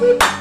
Woo.